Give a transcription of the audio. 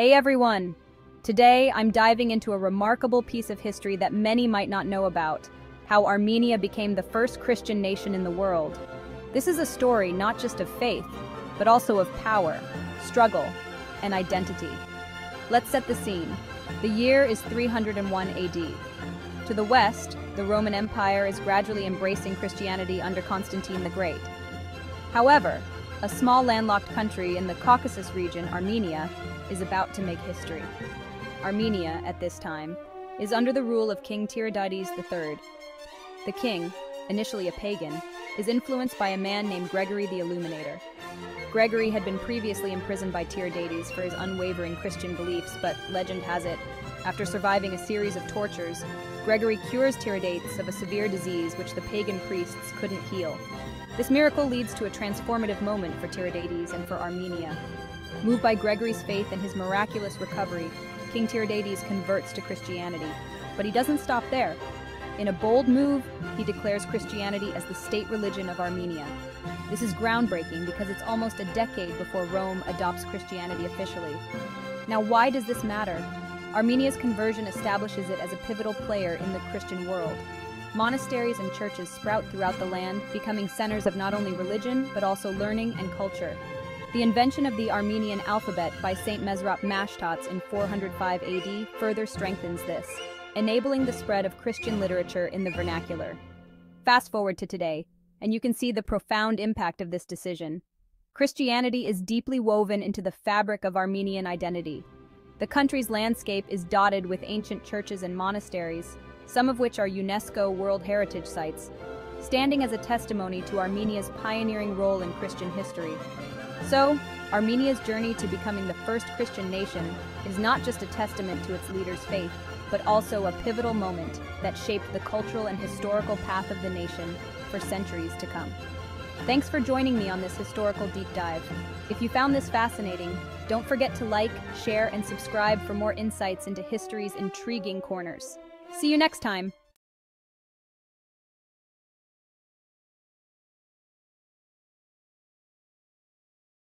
Hey everyone! Today, I'm diving into a remarkable piece of history that many might not know about, how Armenia became the first Christian nation in the world. This is a story not just of faith, but also of power, struggle, and identity. Let's set the scene. The year is 301 AD. To the west, the Roman Empire is gradually embracing Christianity under Constantine the Great. However, a small landlocked country in the Caucasus region, Armenia, is about to make history. Armenia, at this time, is under the rule of King Tiridates III. The king, initially a pagan, is influenced by a man named Gregory the Illuminator. Gregory had been previously imprisoned by Tiridates for his unwavering Christian beliefs, but legend has it, after surviving a series of tortures, Gregory cures Tiridates of a severe disease which the pagan priests couldn't heal. This miracle leads to a transformative moment for Tiridates and for Armenia. Moved by Gregory's faith and his miraculous recovery, King Tiridates converts to Christianity. But he doesn't stop there. In a bold move, he declares Christianity as the state religion of Armenia. This is groundbreaking because it's almost a decade before Rome adopts Christianity officially. Now, why does this matter? Armenia's conversion establishes it as a pivotal player in the Christian world. Monasteries and churches sprout throughout the land, becoming centers of not only religion, but also learning and culture. The invention of the Armenian alphabet by St. Mesrop Mashtots in 405 AD further strengthens this, enabling the spread of Christian literature in the vernacular. Fast forward to today, and you can see the profound impact of this decision. Christianity is deeply woven into the fabric of Armenian identity. The country's landscape is dotted with ancient churches and monasteries, some of which are UNESCO World Heritage Sites, standing as a testimony to Armenia's pioneering role in Christian history. So, Armenia's journey to becoming the first Christian nation is not just a testament to its leaders' faith, but also a pivotal moment that shaped the cultural and historical path of the nation for centuries to come. Thanks for joining me on this historical deep dive. If you found this fascinating, don't forget to like, share, and subscribe for more insights into history's intriguing corners. See you next time!